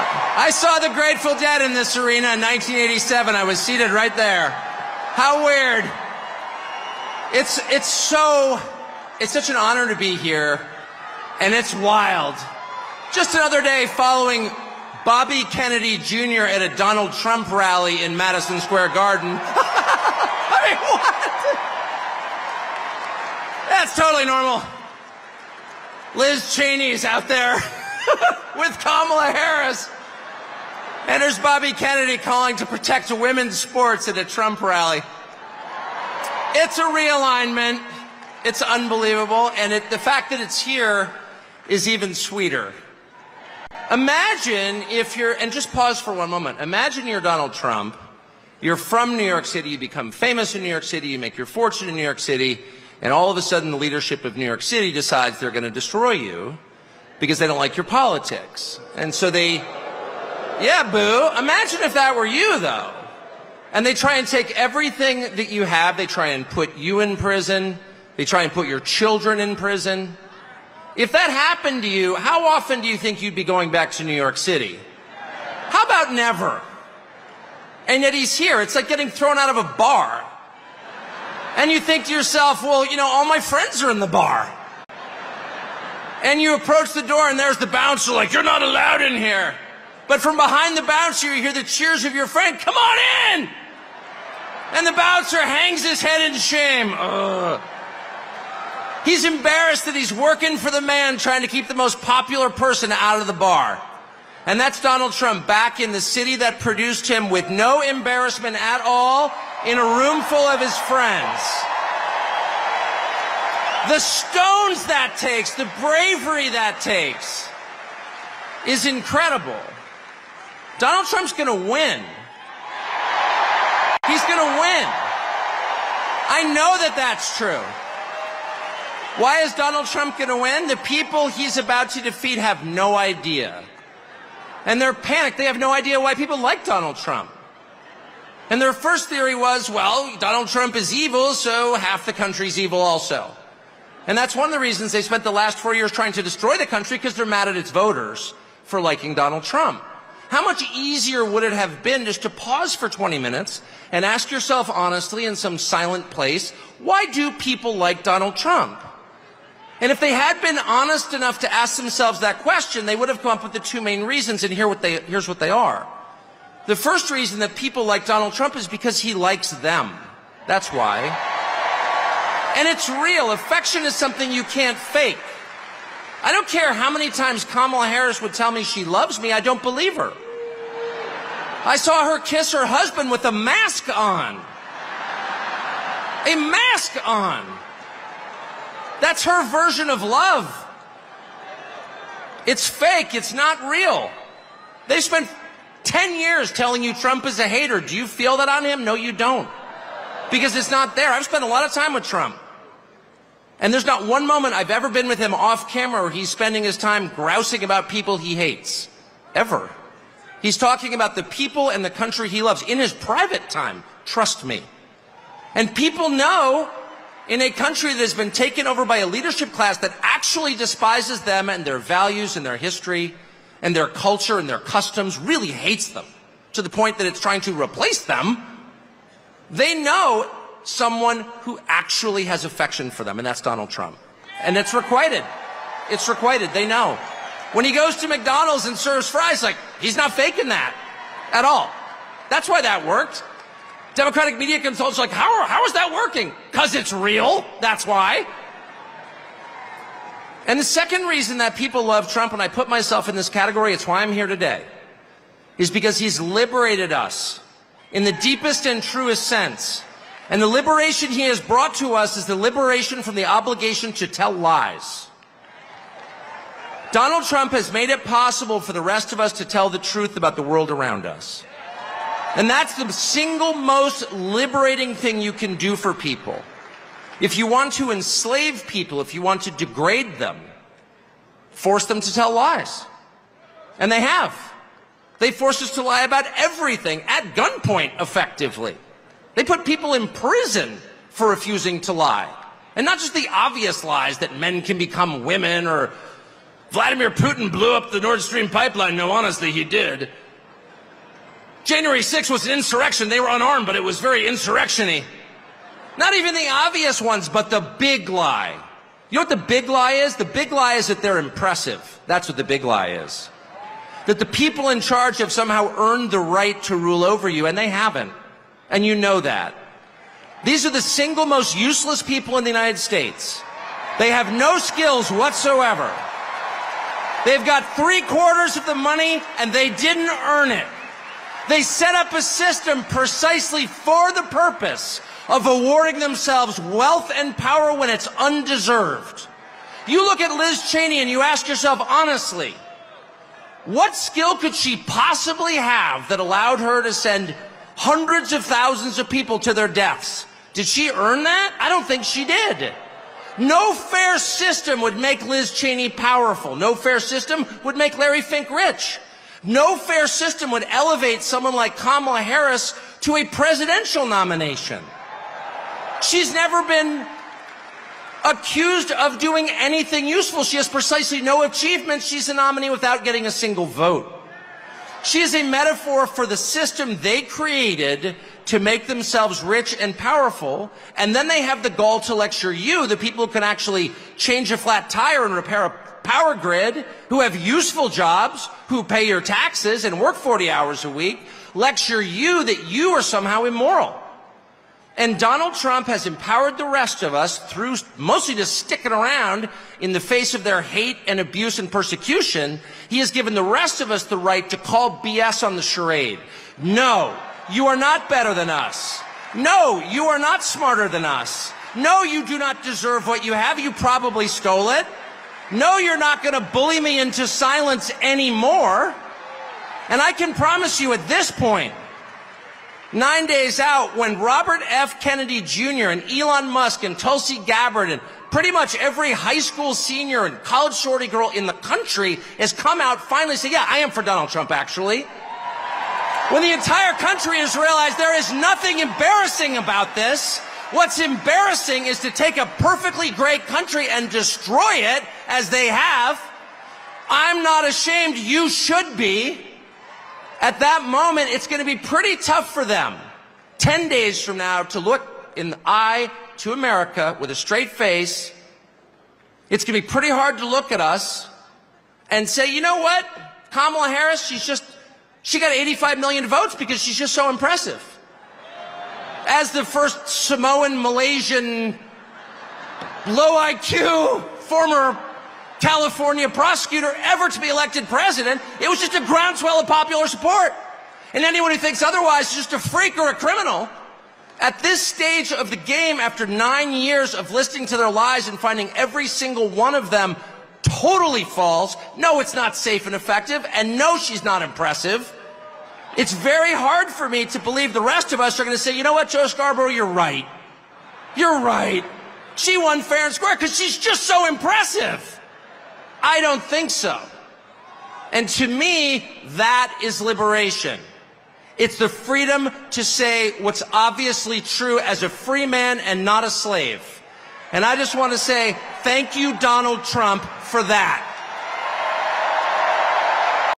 I saw the Grateful Dead in this arena in 1987. I was seated right there. How weird. It's, it's so, it's such an honor to be here, and it's wild. Just another day following Bobby Kennedy Jr. at a Donald Trump rally in Madison Square Garden. I mean, what? That's totally normal. Liz Cheney's out there with Kamala Harris. And there's Bobby Kennedy calling to protect women's sports at a Trump rally. It's a realignment. It's unbelievable. And it, the fact that it's here is even sweeter. Imagine if you're, and just pause for one moment. Imagine you're Donald Trump. You're from New York City. You become famous in New York City. You make your fortune in New York City. And all of a sudden, the leadership of New York City decides they're going to destroy you because they don't like your politics. And so they yeah, boo. Imagine if that were you, though. And they try and take everything that you have, they try and put you in prison, they try and put your children in prison. If that happened to you, how often do you think you'd be going back to New York City? How about never? And yet he's here. It's like getting thrown out of a bar. And you think to yourself, well, you know, all my friends are in the bar. And you approach the door and there's the bouncer like, you're not allowed in here. But from behind the bouncer, you hear the cheers of your friend, come on in! And the bouncer hangs his head in shame. Ugh. He's embarrassed that he's working for the man trying to keep the most popular person out of the bar. And that's Donald Trump back in the city that produced him with no embarrassment at all in a room full of his friends. The stones that takes, the bravery that takes is incredible. Donald Trump's going to win. He's going to win. I know that that's true. Why is Donald Trump going to win? The people he's about to defeat have no idea. And they're panicked. They have no idea why people like Donald Trump. And their first theory was, well, Donald Trump is evil, so half the country's evil also. And that's one of the reasons they spent the last four years trying to destroy the country because they're mad at its voters for liking Donald Trump. How much easier would it have been just to pause for 20 minutes and ask yourself honestly in some silent place, why do people like Donald Trump? And if they had been honest enough to ask themselves that question, they would have come up with the two main reasons, and here what they, here's what they are. The first reason that people like Donald Trump is because he likes them. That's why. And it's real. Affection is something you can't fake. I don't care how many times Kamala Harris would tell me she loves me, I don't believe her. I saw her kiss her husband with a mask on. A mask on. That's her version of love. It's fake. It's not real. They spent 10 years telling you Trump is a hater. Do you feel that on him? No, you don't. Because it's not there. I've spent a lot of time with Trump. And there's not one moment I've ever been with him off camera where he's spending his time grousing about people he hates. Ever. He's talking about the people and the country he loves in his private time. Trust me. And people know in a country that has been taken over by a leadership class that actually despises them and their values and their history and their culture and their customs, really hates them to the point that it's trying to replace them, they know someone who actually has affection for them, and that's Donald Trump. And it's requited. It's requited. They know. When he goes to McDonald's and serves fries, like, he's not faking that at all. That's why that worked. Democratic media consultants like, how, how is that working? Because it's real. That's why. And the second reason that people love Trump, and I put myself in this category, it's why I'm here today, is because he's liberated us in the deepest and truest sense and the liberation he has brought to us is the liberation from the obligation to tell lies. Donald Trump has made it possible for the rest of us to tell the truth about the world around us. And that's the single most liberating thing you can do for people. If you want to enslave people, if you want to degrade them, force them to tell lies. And they have. They forced us to lie about everything at gunpoint, effectively. They put people in prison for refusing to lie. And not just the obvious lies that men can become women or Vladimir Putin blew up the Nord Stream pipeline. No, honestly, he did. January 6th was an insurrection. They were unarmed, but it was very insurrectiony. Not even the obvious ones, but the big lie. You know what the big lie is? The big lie is that they're impressive. That's what the big lie is. That the people in charge have somehow earned the right to rule over you, and they haven't. And you know that. These are the single most useless people in the United States. They have no skills whatsoever. They've got three quarters of the money and they didn't earn it. They set up a system precisely for the purpose of awarding themselves wealth and power when it's undeserved. You look at Liz Cheney and you ask yourself honestly, what skill could she possibly have that allowed her to send hundreds of thousands of people to their deaths? Did she earn that? I don't think she did. No fair system would make Liz Cheney powerful. No fair system would make Larry Fink rich. No fair system would elevate someone like Kamala Harris to a presidential nomination. She's never been accused of doing anything useful. She has precisely no achievements. She's a nominee without getting a single vote. She is a metaphor for the system they created to make themselves rich and powerful, and then they have the gall to lecture you, the people who can actually change a flat tire and repair a power grid, who have useful jobs, who pay your taxes and work 40 hours a week, lecture you that you are somehow immoral. And Donald Trump has empowered the rest of us through mostly just sticking around in the face of their hate and abuse and persecution. He has given the rest of us the right to call BS on the charade. No, you are not better than us. No, you are not smarter than us. No, you do not deserve what you have. You probably stole it. No, you're not going to bully me into silence anymore. And I can promise you at this point, nine days out, when Robert F. Kennedy Jr. and Elon Musk and Tulsi Gabbard and pretty much every high school senior and college shorty girl in the country has come out finally say, yeah, I am for Donald Trump, actually. When the entire country has realized there is nothing embarrassing about this, what's embarrassing is to take a perfectly great country and destroy it, as they have. I'm not ashamed. You should be. At that moment, it's going to be pretty tough for them 10 days from now to look in the eye to America with a straight face. It's going to be pretty hard to look at us and say, you know what? Kamala Harris, she's just she got 85 million votes because she's just so impressive. As the first Samoan, Malaysian, low IQ, former California prosecutor ever to be elected president, it was just a groundswell of popular support. And anyone who thinks otherwise is just a freak or a criminal. At this stage of the game, after nine years of listening to their lies and finding every single one of them totally false, no, it's not safe and effective, and no, she's not impressive. It's very hard for me to believe the rest of us are going to say, you know what, Joe Scarborough, you're right. You're right. She won fair and square because she's just so impressive. I don't think so. And to me, that is liberation. It's the freedom to say what's obviously true as a free man and not a slave. And I just want to say thank you, Donald Trump, for that.